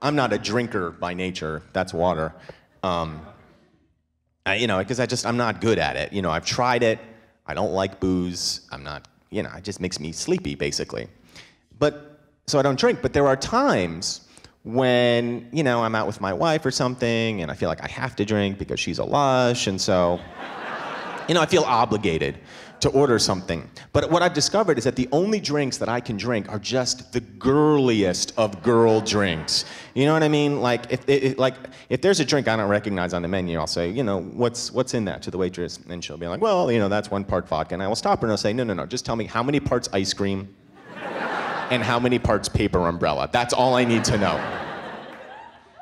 I'm not a drinker by nature. That's water. Um, I, you know, because I just I'm not good at it. You know, I've tried it. I don't like booze. I'm not. You know, it just makes me sleepy basically. But so I don't drink. But there are times when you know I'm out with my wife or something, and I feel like I have to drink because she's a lush, and so you know I feel obligated to order something. But what I've discovered is that the only drinks that I can drink are just the girliest of girl drinks. You know what I mean? Like if, if like if there's a drink I don't recognize on the menu, I'll say, you know, what's what's in that to the waitress, and she'll be like, well, you know, that's one part vodka, and I will stop her and I'll say, no, no, no, just tell me how many parts ice cream and how many parts paper umbrella. That's all I need to know.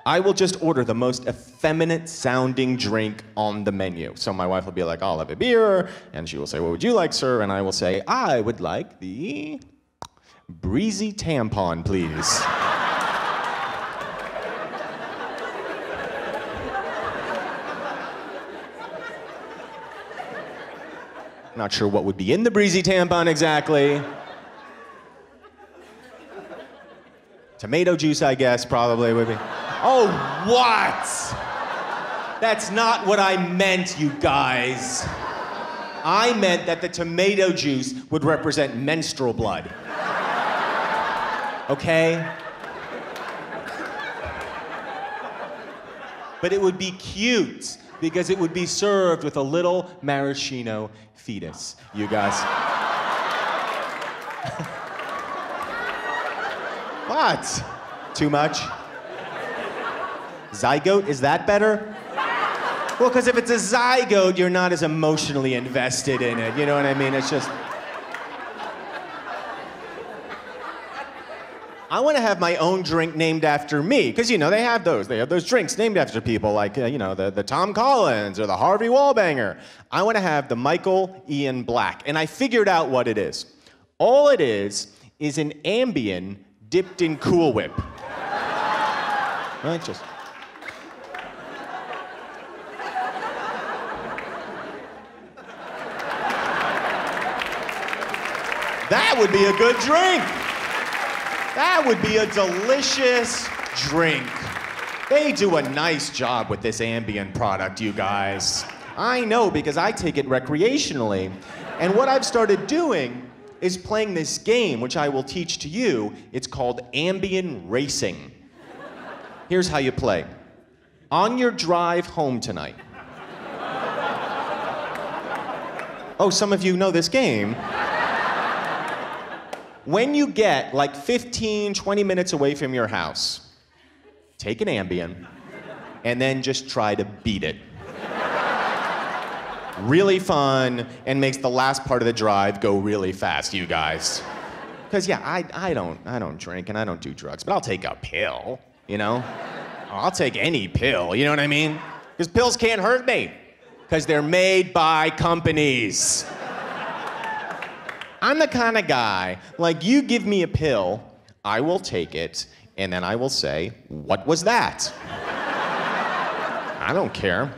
I will just order the most effeminate sounding drink on the menu. So my wife will be like, I'll have a beer. And she will say, What would you like, sir? And I will say, I would like the breezy tampon, please. Not sure what would be in the breezy tampon exactly. Tomato juice, I guess, probably would be. Oh, what? That's not what I meant, you guys. I meant that the tomato juice would represent menstrual blood. Okay? But it would be cute because it would be served with a little maraschino fetus, you guys. what? Too much? Zygote, is that better? Well, because if it's a zygote, you're not as emotionally invested in it. You know what I mean? It's just. I want to have my own drink named after me, because you know they have those. They have those drinks named after people, like uh, you know the, the Tom Collins or the Harvey Wallbanger. I want to have the Michael Ian Black, and I figured out what it is. All it is is an Ambien dipped in Cool Whip. Right, just. That would be a good drink. That would be a delicious drink. They do a nice job with this Ambien product, you guys. I know because I take it recreationally. And what I've started doing is playing this game, which I will teach to you. It's called Ambien Racing. Here's how you play on your drive home tonight. Oh, some of you know this game when you get like 15, 20 minutes away from your house, take an Ambien and then just try to beat it. really fun and makes the last part of the drive go really fast, you guys. Because yeah, I, I don't I don't drink and I don't do drugs, but I'll take a pill, you know? I'll take any pill, you know what I mean? Because pills can't hurt me. Because they're made by companies. I'm the kind of guy, like, you give me a pill, I will take it, and then I will say, What was that? I don't care.